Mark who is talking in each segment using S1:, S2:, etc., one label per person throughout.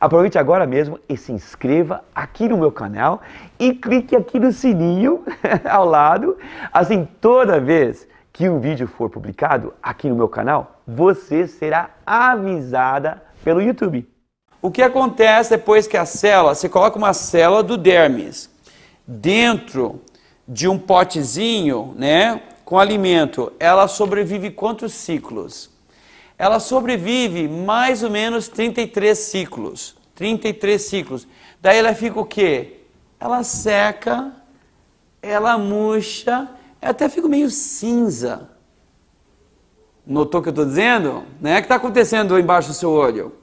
S1: Aproveite agora mesmo e se inscreva aqui no meu canal e clique aqui no sininho ao lado. Assim, toda vez que um vídeo for publicado aqui no meu canal, você será avisada pelo YouTube.
S2: O que acontece depois que a célula, você coloca uma célula do dermis dentro de um potezinho, né, com alimento, ela sobrevive quantos ciclos? Ela sobrevive mais ou menos 33 ciclos. 33 ciclos. Daí ela fica o quê? Ela seca, ela murcha, até fica meio cinza. Notou o que eu estou dizendo? Né? O que está acontecendo embaixo do seu olho?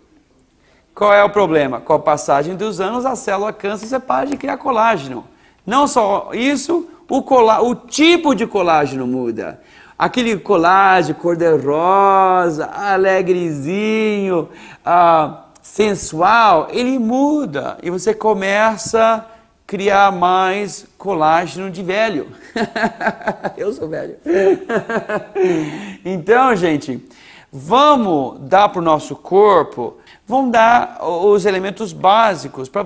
S2: Qual é o problema? Com a passagem dos anos, a célula cansa e você para de criar colágeno. Não só isso, o, o tipo de colágeno muda. Aquele colágeno cor-de-rosa, alegrezinho, ah, sensual, ele muda e você começa a criar mais colágeno de velho. Eu sou velho. então, gente, vamos dar para o nosso corpo, vamos dar os elementos básicos para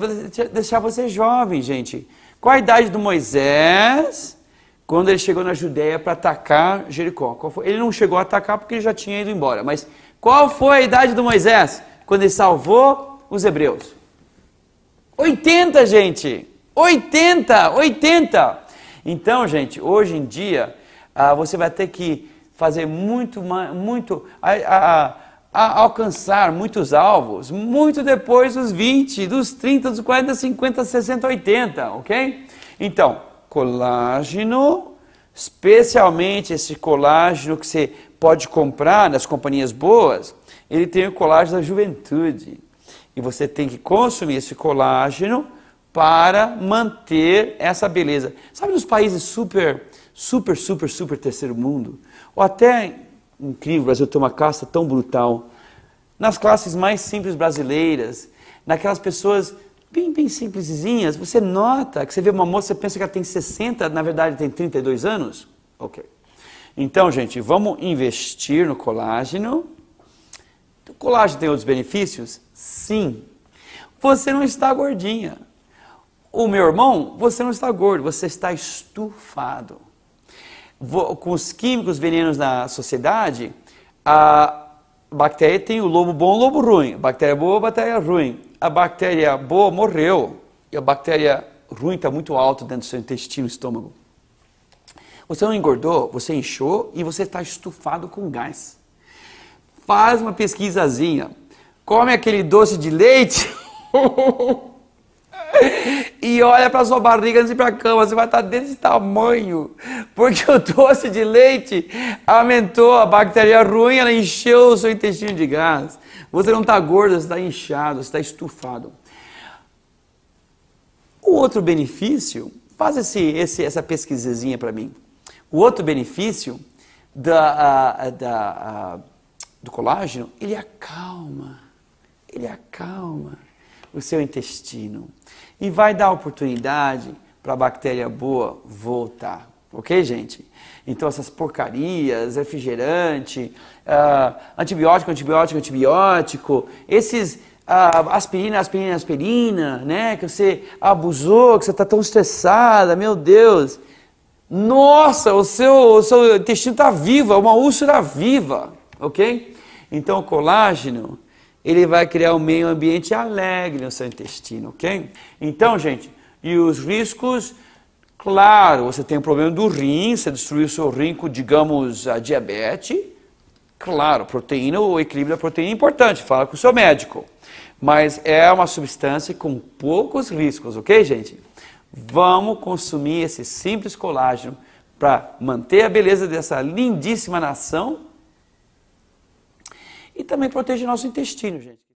S2: deixar você jovem, gente. Qual a idade do Moisés? Quando ele chegou na Judéia para atacar Jericó. Ele não chegou a atacar porque ele já tinha ido embora, mas qual foi a idade do Moisés quando ele salvou os hebreus? 80, gente! 80! 80! Então, gente, hoje em dia, ah, você vai ter que fazer muito, muito, a, a, a alcançar muitos alvos, muito depois dos 20, dos 30, dos 40, 50, 60, 80, ok? Então, colágeno, especialmente esse colágeno que você pode comprar nas companhias boas, ele tem o colágeno da juventude. E você tem que consumir esse colágeno para manter essa beleza. Sabe nos países super, super, super, super terceiro mundo, ou até incrível, o Brasil tem uma casta tão brutal, nas classes mais simples brasileiras, naquelas pessoas bem, bem simplesinhas, você nota que você vê uma moça, pensa que ela tem 60, na verdade tem 32 anos? Ok. Então, gente, vamos investir no colágeno. O colágeno tem outros benefícios? Sim. Você não está gordinha. O meu irmão, você não está gordo, você está estufado. Com os químicos venenos na sociedade, a bactéria tem o lobo bom e o lobo ruim. Bactéria boa, bactéria ruim a bactéria boa morreu e a bactéria ruim está muito alto dentro do seu intestino, estômago. Você não engordou, você inchou e você está estufado com gás. Faz uma pesquisazinha, come aquele doce de leite e olha para sua barriga antes de ir para a cama, você vai estar tá desse tamanho, porque o doce de leite aumentou a bactéria ruim, ela encheu o seu intestino de gás. Você não está gordo, você está inchado, você está estufado. O outro benefício, faz esse, esse, essa pesquisazinha para mim. O outro benefício da, da, do colágeno, ele acalma, ele acalma o seu intestino e vai dar oportunidade para a bactéria boa voltar. Ok, gente? Então, essas porcarias, refrigerante, uh, antibiótico, antibiótico, antibiótico, esses uh, aspirina, aspirina, aspirina, né? Que você abusou, que você está tão estressada, meu Deus. Nossa, o seu, o seu intestino está vivo, é uma úlcera viva, ok? Então, o colágeno, ele vai criar um meio ambiente alegre no seu intestino, ok? Então, gente, e os riscos Claro, você tem um problema do rim, você destruiu o seu rim com, digamos, a diabetes. Claro, proteína, o equilíbrio da proteína é importante, fala com o seu médico. Mas é uma substância com poucos riscos, ok, gente? Vamos consumir esse simples colágeno para manter a beleza dessa lindíssima nação e também proteger nosso intestino, gente.